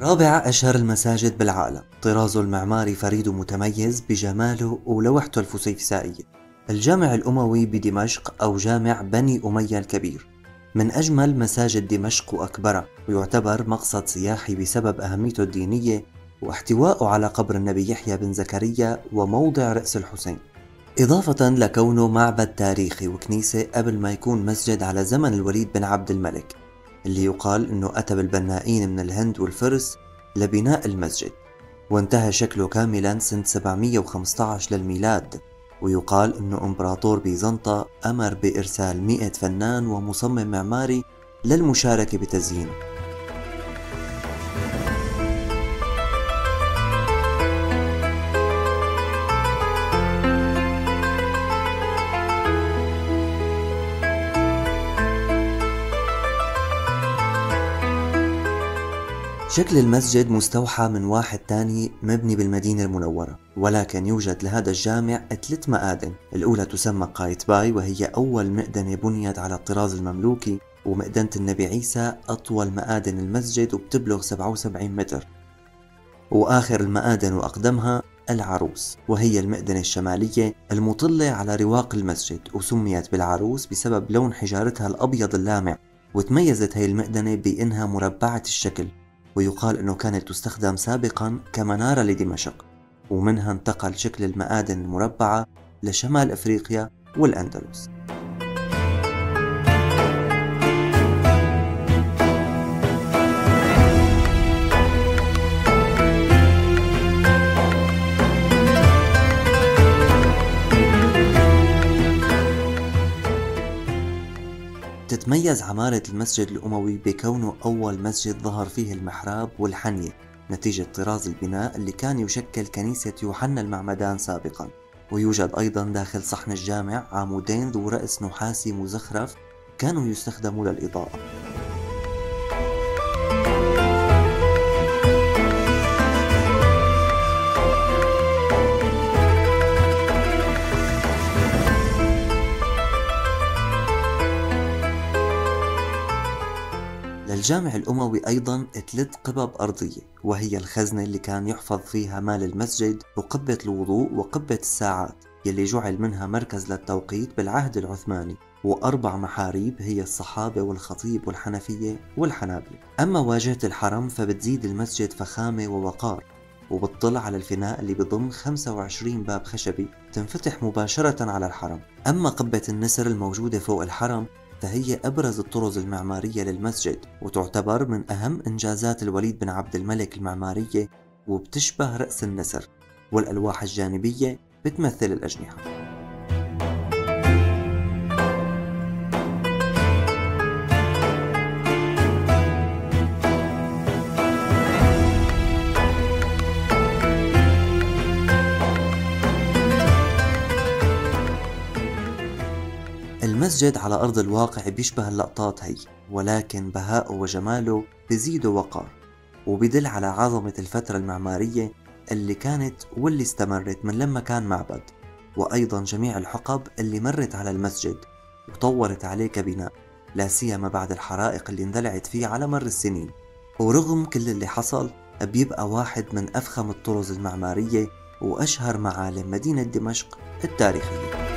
رابع أشهر المساجد بالعالم. طرازه المعماري فريد ومتميز بجماله ولوحته الفسيفسائية. الجامع الأموي بدمشق أو جامع بني أمية الكبير. من أجمل مساجد دمشق وأكبرها ويعتبر مقصد سياحي بسبب أهميته الدينية واحتوائه على قبر النبي يحيى بن زكريا وموضع رأس الحسين. إضافة لكونه معبد تاريخي وكنيسة قبل ما يكون مسجد على زمن الوليد بن عبد الملك. اللي يقال أنه أتى بالبنائين من الهند والفرس لبناء المسجد وانتهى شكله كاملا سنة 715 للميلاد ويقال أنه إمبراطور بيزنطة أمر بإرسال 100 فنان ومصمم معماري للمشاركة بتزيينه. شكل المسجد مستوحى من واحد تاني مبني بالمدينة المنورة ولكن يوجد لهذا الجامع ثلاث مآذن. الأولى تسمى قايتباي وهي أول مئذنة بنيت على الطراز المملوكي ومئذنة النبي عيسى أطول مآذن المسجد وبتبلغ 77 متر. وآخر المآذن وأقدمها العروس وهي المئذنة الشمالية المطلة على رواق المسجد وسميت بالعروس بسبب لون حجارتها الأبيض اللامع وتميزت هي المئذنة بأنها مربعة الشكل. ويقال أنه كانت تستخدم سابقا كمنارة لدمشق ومنها انتقل شكل المآذن المربعة لشمال أفريقيا والأندلس. تتميز عمارة المسجد الأموي بكونه أول مسجد ظهر فيه المحراب والحنية نتيجة طراز البناء اللي كان يشكل كنيسة يوحنا المعمدان سابقا. ويوجد أيضا داخل صحن الجامع عمودين ذو رأس نحاسي مزخرف كانوا يستخدموا للإضاءة للجامع الأموي أيضا ثلاث قبب أرضية وهي الخزنة اللي كان يحفظ فيها مال المسجد وقبة الوضوء وقبة الساعات يلي جعل منها مركز للتوقيت بالعهد العثماني وأربع محاريب هي الصحابة والخطيب والحنفية والحنابلة. أما واجهة الحرم فبتزيد المسجد فخامة ووقار وبتطل على الفناء اللي بضم 25 باب خشبي تنفتح مباشرة على الحرم. أما قبة النسر الموجودة فوق الحرم فهي أبرز الطرز المعمارية للمسجد وتعتبر من أهم إنجازات الوليد بن عبد الملك المعمارية وبتشبه رأس النسر والألواح الجانبية بتمثل الأجنحة. المسجد على أرض الواقع بيشبه اللقطات هي ولكن بهاءه وجماله بزيده وقار وبدل على عظمة الفترة المعمارية اللي كانت واللي استمرت من لما كان معبد وأيضا جميع الحقب اللي مرت على المسجد وطورت عليه كبناء لا سيما بعد الحرائق اللي اندلعت فيه على مر السنين. ورغم كل اللي حصل بيبقى واحد من أفخم الطرز المعمارية وأشهر معالم مدينة دمشق التاريخية.